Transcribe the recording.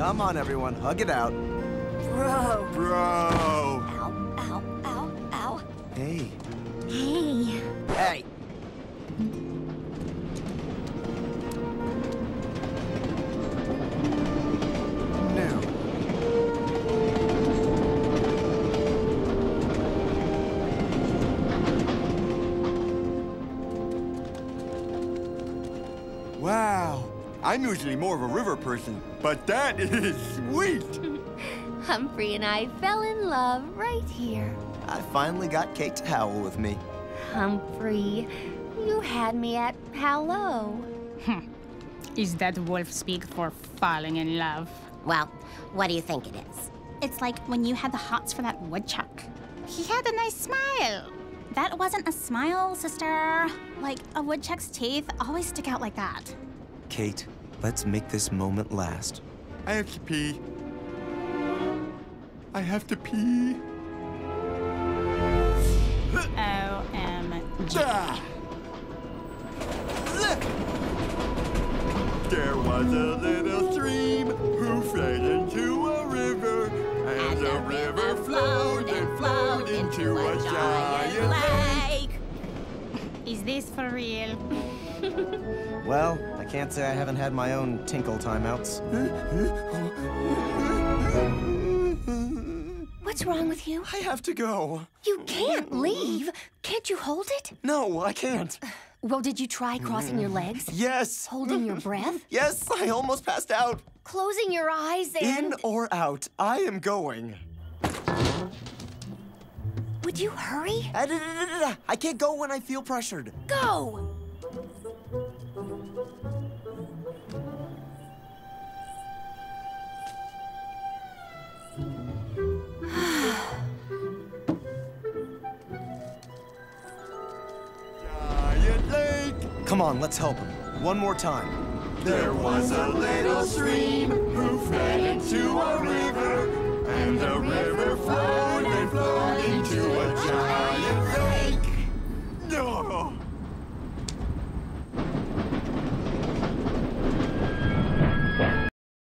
Come on, everyone, hug it out. Bro. Bro! Ow, ow, ow, ow. Hey. Hey. Hey! Wow. I'm usually more of a river person, but that is sweet! Humphrey and I fell in love right here. I finally got Kate to howl with me. Humphrey, you had me at hello. Hmm. Is that wolf speak for falling in love? Well, what do you think it is? It's like when you had the hots for that woodchuck. He had a nice smile. That wasn't a smile, sister. Like, a woodchuck's teeth always stick out like that. Kate, let's make this moment last. I have to pee. I have to pee. OMG. Ah! There was a little stream who fell into a river, and, the river flowed and flowed into a giant lake. Is this for real? Well, I can't say I haven't had my own tinkle timeouts. What's wrong with you? I have to go. You can't leave. Can't you hold it? No, I can't. Well, did you try crossing your legs? Yes. Holding your breath? Yes, I almost passed out. Closing your eyes and... In or out, I am going. Would you hurry? Da, da, da, da, da. I can't go when I feel pressured. Go! Giant lake. Come on, let's help him. One more time. There was a little stream who fell into a river, fake! No!